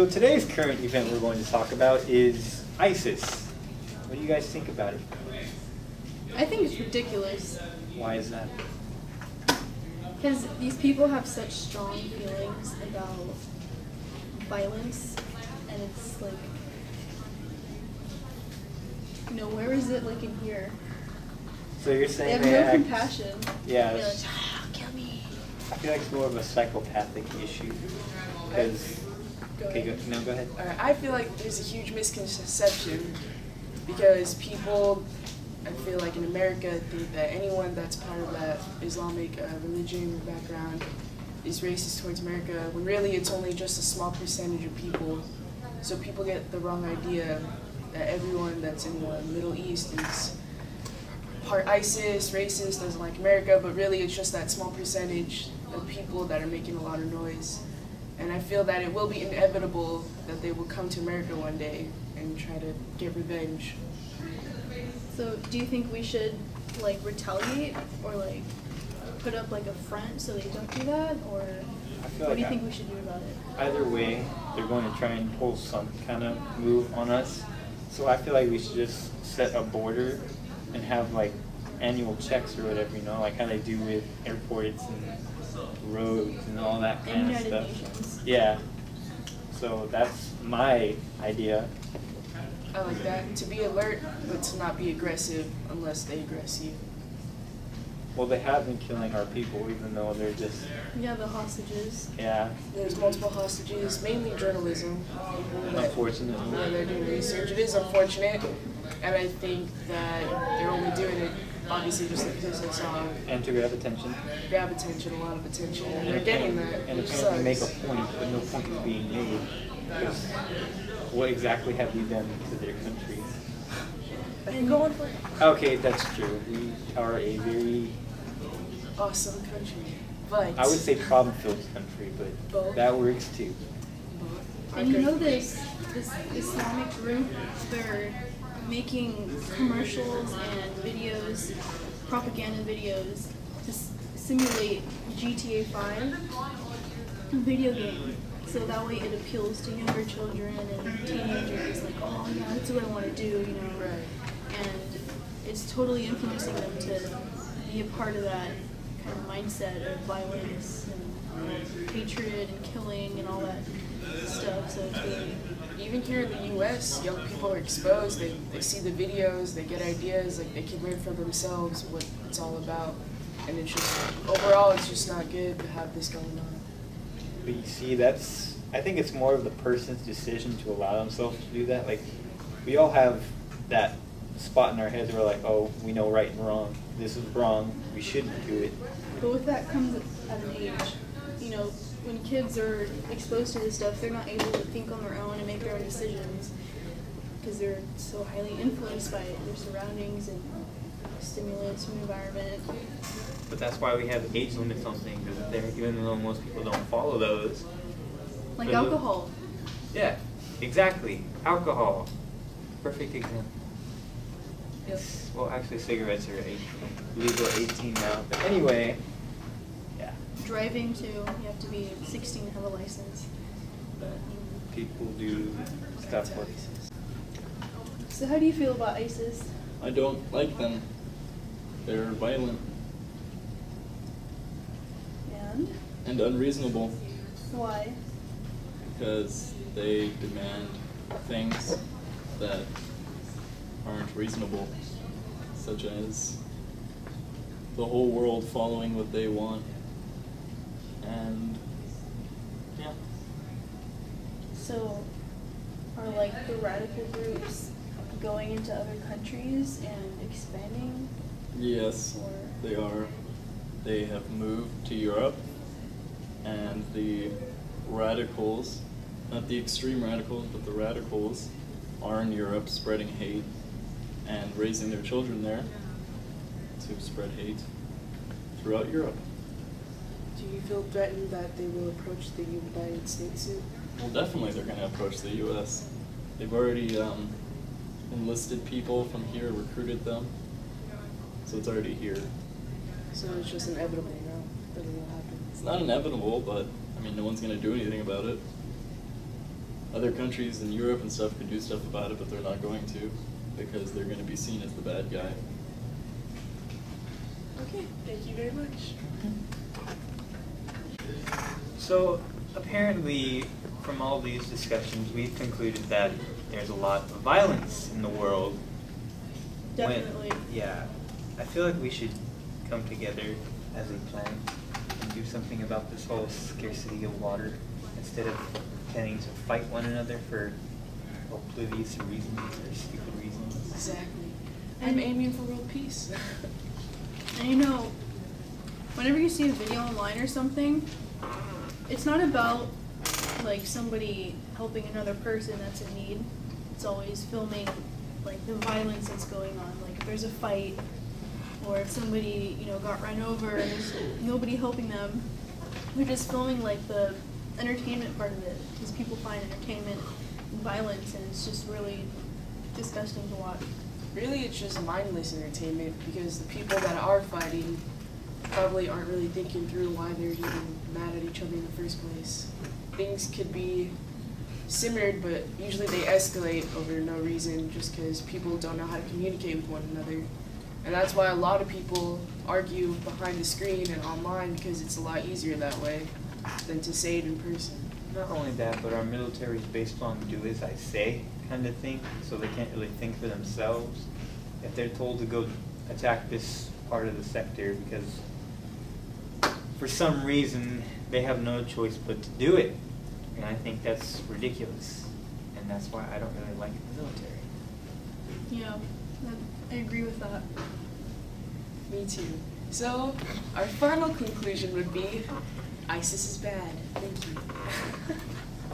So today's current event we're going to talk about is ISIS. What do you guys think about it? I think it's ridiculous Why is that? because these people have such strong feelings about violence, and it's like, you know, where is it like in here? So you're saying They have they, no act, compassion. Yeah, They're like, ah, kill me. I feel like it's more of a psychopathic issue. Because, Go okay, go, ahead. no, go ahead. Alright, I feel like there's a huge misconception because people, I feel like in America, think that anyone that's part of that Islamic uh, religion or background is racist towards America, when really it's only just a small percentage of people. So people get the wrong idea that everyone that's in the Middle East is part ISIS, racist, doesn't like America, but really it's just that small percentage of people that are making a lot of noise. And I feel that it will be inevitable that they will come to America one day and try to get revenge. So, do you think we should like retaliate or like put up like a front so they don't do that, or what like do you I- think we should do about it? Either way, they're going to try and pull some kind of move on us. So I feel like we should just set a border and have like annual checks or whatever, you know, like how they do with airports and roads and all that kind of stuff. Yeah. So that's my idea. I like that. To be alert, but to not be aggressive unless they aggress you. Well, they have been killing our people, even though they're just, Yeah, the hostages. yeah, There's multiple hostages, mainly journalism. People that, Unfortunately. where they're doing research. It is unfortunate, and I think that they're only doing it obviously just like this I saw and to grab attention. grab attention, a lot of attention, and they're getting that. And which apparently make a point, but no point is being made. 'Cause What exactly have we done to their country? I can go on for Okay, that's true. We are a very, awesome country, but I would say problem-filled country, but Both. that works too. And you know this this Islamic group, they're making commercials and videos, propaganda videos to simulate GTA 5 video game. So that way it appeals to younger children and teenagers like, oh yeah, that's what I want to do, you know. And it's totally influencing them to be a part of that kind of mindset of violence and hatred and killing and all that stuff. So it's really Even here in the U.S., young people are exposed. They, they see the videos, they get ideas, like they can learn for themselves what it's all about. And it's just overall, it's just not good to have this going on. But you see, that's, I think it's more of the person's decision to allow themselves to do that. Like, we all have that spot in our heads where we're like, oh, we know right and wrong. This is wrong. We shouldn't do it. But with that comes at an age. You know, when kids are exposed to this stuff, they're not able to think on their own and make their own decisions because they're so highly influenced by their surroundings and stimulants from the environment. But that's why we have age limits on things, isn't there? Even though most people don't follow those. Like alcohol. Yeah, exactly. Alcohol. Perfect example. Yes. Well, actually, cigarettes are 18, legal 18 now. But anyway, Driving too, you have to be 16 to have a license. But, people do stuff like so how do you feel about ISIS? I don't like them. They're violent And and unreasonable why? because they demand things that aren't reasonable, such as the whole world following what they want. And yeah, So, are like the radical groups going into other countries and expanding? yes, Or they are. They have moved to Europe, and the radicals, not the extreme radicals, but the radicals, are in Europe spreading hate and raising their children there to spread hate throughout Europe. Do you feel threatened that they will approach the United States soon? Well, definitely they're going to approach the U.S. They've already um, enlisted people from here, recruited them, so it's already here. So it's just inevitable now that it will happen. It's not inevitable, but I mean, no one's going to do anything about it. other countries in Europe and stuff could do stuff about it, but they're not going to because they're going to be seen as the bad guy. Okay, thank you very much. So apparently, from all these discussions, we've concluded that there's a lot of violence in the world. When- Definitely. yeah, I feel like we should come together as a plan and do something about this whole scarcity of water instead of tending to fight one another for oblivious reasons or stupid reasons. Exactly. I'm And- aiming for world peace. And you know, whenever you see a video online or something, it's not about like somebody helping another person that's in need. It's always filming like the violence that's going on. Like if there's a fight or if somebody, you know, got run over and there's nobody helping them. They're just filming like the entertainment part of it because people find entertainment in violence and it's just really disgusting to watch. really, it's just mindless entertainment because the people that are fighting probably aren't really thinking through why they're even mad at each other in the first place. Things could be simmered, but usually they escalate over no reason just because people don't know how to communicate with one another. And that's why a lot of people argue behind the screen and online because it's a lot easier that way than to say it in person. Not only that, but our military is based on do as I say kind of thing, so they can't really think for themselves. If they're told to go attack this part of the sector because for some reason they have no choice but to do it. And I think that's ridiculous. And that's why I don't really like the military. Yeah, I, I agree with that. Me too. So, our final conclusion would be ISIS is bad. Thank you.